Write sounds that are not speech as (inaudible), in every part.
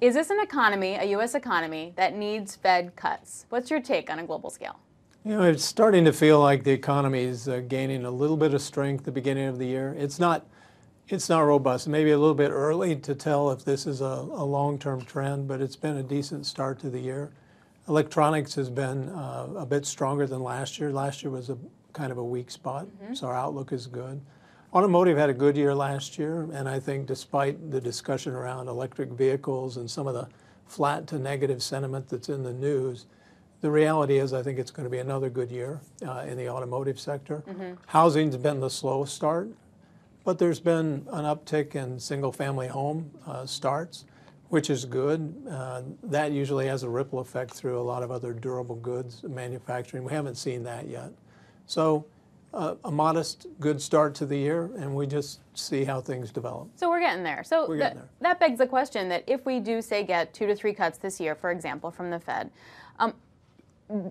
Is this an economy, a U.S. economy, that needs Fed cuts? What's your take on a global scale? You know, it's starting to feel like the economy is uh, gaining a little bit of strength at the beginning of the year. It's not, it's not robust. Maybe a little bit early to tell if this is a, a long-term trend, but it's been a decent start to the year. Electronics has been uh, a bit stronger than last year. Last year was a kind of a weak spot, mm-hmm. so our outlook is good. Automotive had a good year last year, and I think despite the discussion around electric vehicles and some of the flat to negative sentiment that's in the news, the reality is I think it's going to be another good year uh, in the automotive sector. Mm-hmm. Housing's been the slow start, but there's been an uptick in single family home uh, starts, which is good. Uh, that usually has a ripple effect through a lot of other durable goods manufacturing. We haven't seen that yet. So a, a, modest, good start to the year, and we just see how things develop. So we're getting there. So we're getting there. that begs the question that if we do say get two to three cuts this year, for example, from the Fed, um,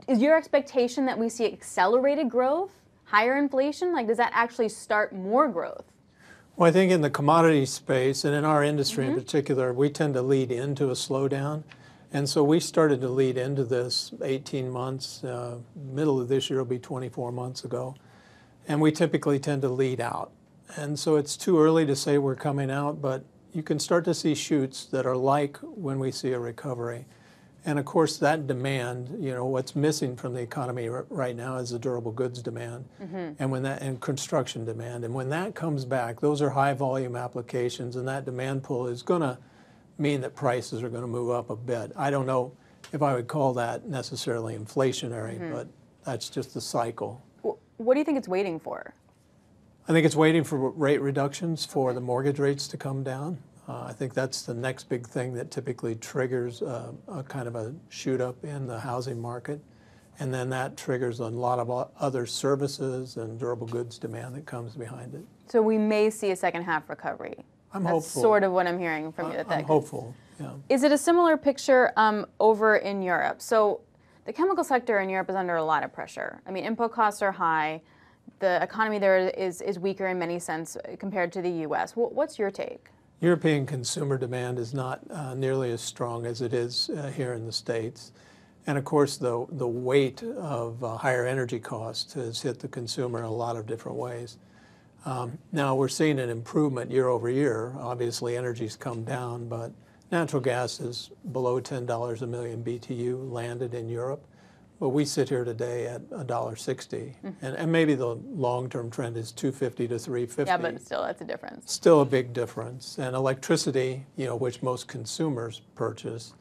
is your expectation that we see accelerated growth, higher inflation? Like, does that actually start more growth? Well, I think in the commodity space and in our industry mm-hmm. in particular, we tend to lead into a slowdown. And so we started to lead into this 18 months, uh, middle of this year will be 24 months ago and we typically tend to lead out. And so it's too early to say we're coming out, but you can start to see shoots that are like when we see a recovery. And of course, that demand, you know, what's missing from the economy right now is the durable goods demand, mm-hmm. and when that and construction demand, and when that comes back, those are high volume applications, and that demand pull is going to mean that prices are going to move up a bit. I don't know if I would call that necessarily inflationary, mm-hmm. but that's just the cycle. What do you think it's waiting for? I think it's waiting for rate reductions for the mortgage rates to come down. Uh, I think that's the next big thing that typically triggers uh, a kind of a shoot up in the housing market. And then that triggers a lot of other services and durable goods demand that comes behind it. So we may see a second half recovery. I'm That's hopeful. sort of what I'm hearing from you. That I'm hopeful. Yeah. Is it a similar picture um, over in Europe? So the chemical sector in Europe is under a lot of pressure. I mean, input costs are high. The economy there is, is weaker in many sense compared to the U.S. What's your take? European consumer demand is not uh, nearly as strong as it is uh, here in the States. And of course, the, the weight of uh, higher energy costs has hit the consumer in a lot of different ways. Um, now, we're seeing an improvement year over year. Obviously, energy's come down, but Natural gas is below $10 a million BTU landed in Europe. But we sit here today at $1.60. Mm-hmm. And, and maybe the long-term trend is 250 to 350. Yeah, but still, that's a difference. Still a big difference. And electricity, you know, which most consumers purchase,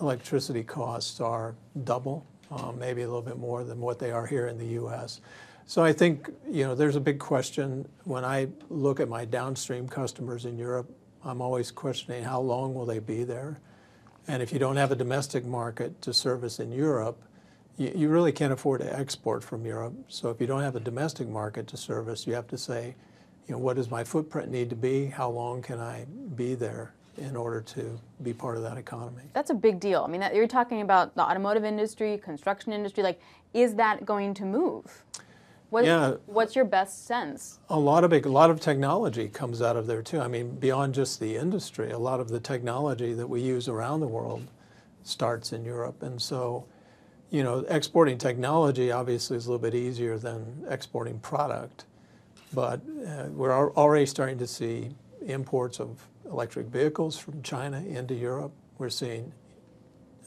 electricity costs are double, uh, maybe a little bit more than what they are here in the U.S. So I think, you know, there's a big question when I look at my downstream customers in Europe I'm always questioning how long will they be there? And if you don't have a domestic market to service in Europe, you, you really can't afford to export from Europe. So if you don't have a domestic market to service, you have to say, you know, what does my footprint need to be? How long can I be there in order to be part of that economy? That's a big deal. I mean, that, you're talking about the automotive industry, construction industry. Like, is that going to move? What, yeah. What's your best sense? A lot of a lot of technology comes out of there too. I mean, beyond just the industry, a lot of the technology that we use around the world starts in Europe, and so, you know, exporting technology obviously is a little bit easier than exporting product, but uh, we're already starting to see imports of electric vehicles from China into Europe. We're seeing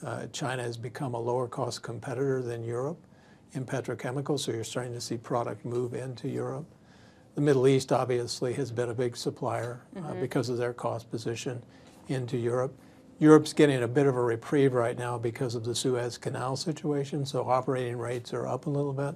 uh, China has become a lower cost competitor than Europe in petrochemicals, so you're starting to see product move into Europe. The Middle East obviously has been a big supplier uh, mm-hmm. uh, because of their cost position into Europe. Europe's getting a bit of a reprieve right now because of the Suez Canal situation, so operating rates are up a little bit.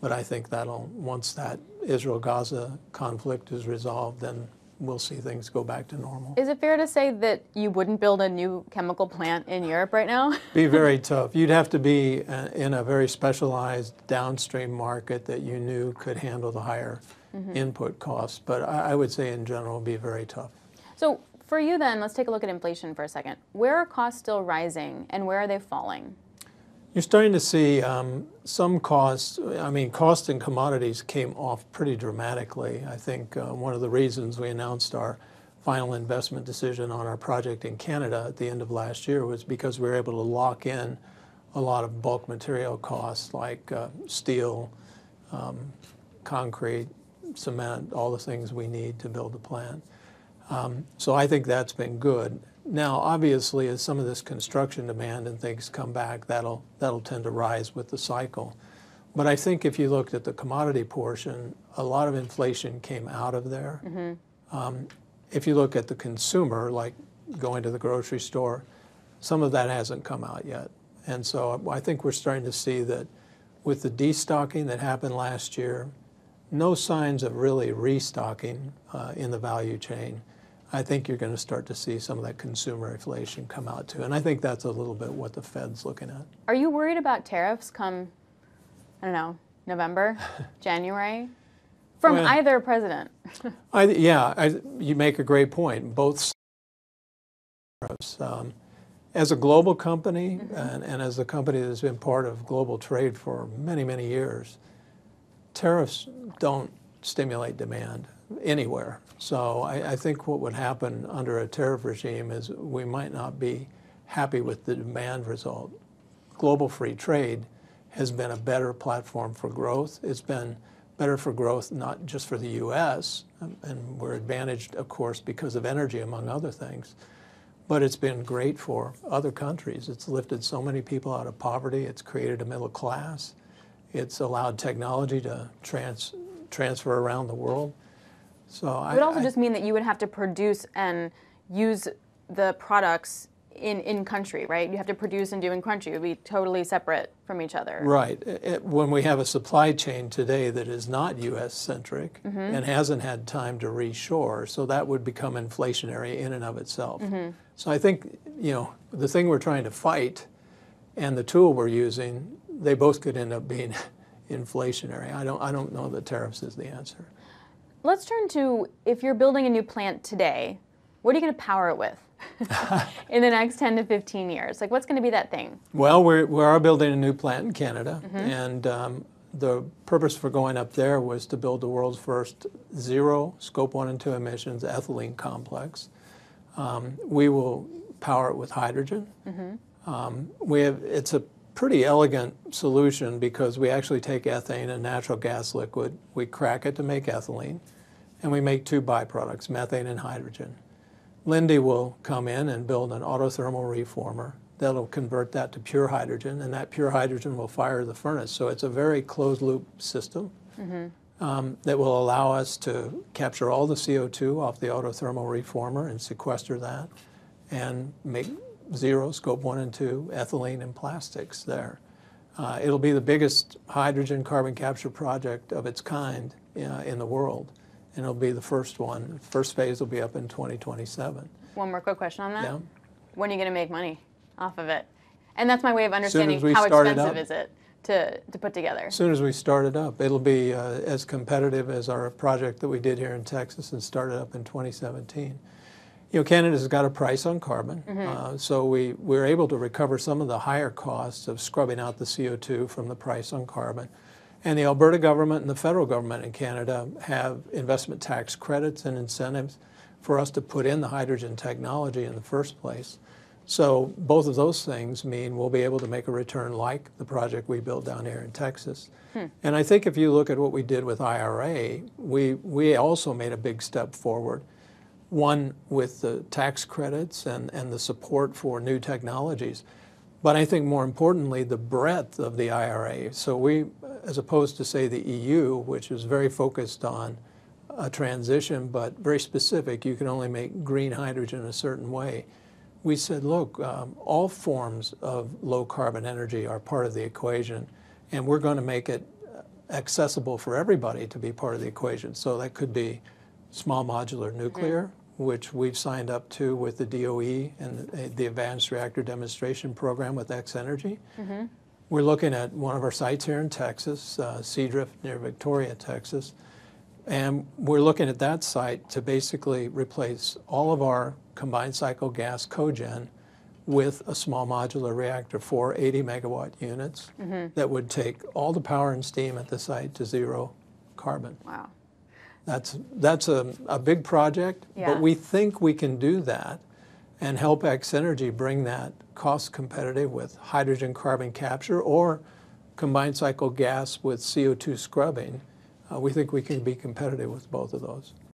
But I think that'll, once that Israel Gaza conflict is resolved, then we'll see things go back to normal. Is it fair to say that you wouldn't build a new chemical plant in Europe right now? (laughs) be very tough. You'd have to be uh, in a very specialized downstream market that you knew could handle the higher mm-hmm. input costs. But I, would say in general, be very tough. So for you then, let's take a look at inflation for a second. Where are costs still rising and where are they falling? You're starting to see um, some costs. I mean, cost in commodities came off pretty dramatically. I think uh, one of the reasons we announced our final investment decision on our project in Canada at the end of last year was because we were able to lock in a lot of bulk material costs like uh, steel, um, concrete, cement, all the things we need to build the plant. Um, so I think that's been good. Now, obviously, as some of this construction demand and things come back, that'll that'll tend to rise with the cycle. But I think if you looked at the commodity portion, a lot of inflation came out of there. Um, if you look at the consumer, like going to the grocery store, some of that hasn't come out yet. And so I think we're starting to see that with the destocking that happened last year, no signs of really restocking uh, in the value chain. I think you're going to start to see some of that consumer inflation come out too. And I think that's a little bit what the Fed's looking at. Are you worried about tariffs come, I don't know, November, (laughs) January? From Well- either president. (laughs) I, yeah, I, you make a great point. Both tariffs. Um, as a global company and, and as a company that's been part of global trade for many, many years, tariffs don't stimulate demand anywhere. So I, I think what would happen under a tariff regime is we might not be happy with the demand result. Global free trade has been a better platform for growth. It's been better for growth not just for the U.S., um, and we're advantaged, of course, because of energy, among other things, but it's been great for other countries. It's lifted so many people out of poverty. It's created a middle class. It's allowed technology to trans, transfer around the world. So It I, would also I- just mean that you would have to produce and use the products in, in country, right? You have to produce and do in country. It would be totally separate from each other. Right. It- when we have a supply chain today that is not U.S. centric mm-hmm. and hasn't had time to reshore, so that would become inflationary in and of itself. Mm-hmm. So I think, you know, the thing we're trying to fight and the tool we're using, they both could end up being (laughs) inflationary. I don't, I don't know that tariffs is the answer. Let's turn to if you're building a new plant today, what are you going to power it with (laughs) in the next 10 to 15 years? Like, what's going to be that thing? Well, we're, we are building a new plant in Canada, and um, the purpose for going up there was to build the world's first zero scope one and two emissions ethylene complex. Um, we will power it with hydrogen. Um, we have it's a pretty elegant solution because we actually take ethane and natural gas liquid, we crack it to make ethylene, and we make two byproducts, methane and hydrogen. Linde will come in and build an autothermal reformer that'll convert that to pure hydrogen, and that pure hydrogen will fire the furnace. So it's a very closed loop system um, that will allow us to capture all the CO2 off the autothermal reformer and sequester that and make zero scope one and two ethylene and plastics there. Uh, it'll be the biggest hydrogen carbon capture project of its kind uh, in the world, and it'll be the first one. First phase will be up in 2027. One more quick question on that. Yeah. When are you going to make money off of it? And that's my way of understanding how expensive is it to, to put together. As soon as we start it up, it'll be uh, as competitive as our project that we did here in Texas and started up in 2017. You know, Canada's got a price on carbon, uh, so we, we're able to recover some of the higher costs of scrubbing out the CO2 from the price on carbon. And the Alberta government and the federal government in Canada have investment tax credits and incentives for us to put in the hydrogen technology in the first place. So both of those things mean we'll be able to make a return like the project we built down here in Texas. And I think if you look at what we did with IRA, we, we also made a big step forward. One with the tax credits and, and the support for new technologies. But I think more importantly, the breadth of the IRA. So we, as opposed to say the EU, which is very focused on a transition, but very specific, you can only make green hydrogen a certain way. We said, look, um, all forms of low carbon energy are part of the equation, and we're going to make it accessible for everybody to be part of the equation. So that could be small modular nuclear, which we've signed up to with the DOE and the- Advanced Reactor Demonstration Program with X Energy. We're looking at one of our sites here in Texas, uh, Seadrift near Victoria, Texas. And we're looking at that site to basically replace all of our combined cycle gas cogen with a small modular reactor, four 80 megawatt units that would take all the power and steam at the site to zero carbon. Wow. That's, that's a, a big project, Yeah. but we think we can do that and help X Energy bring that cost competitive with hydrogen carbon capture or combined cycle gas with CO2 scrubbing. Uh, we think we can be competitive with both of those.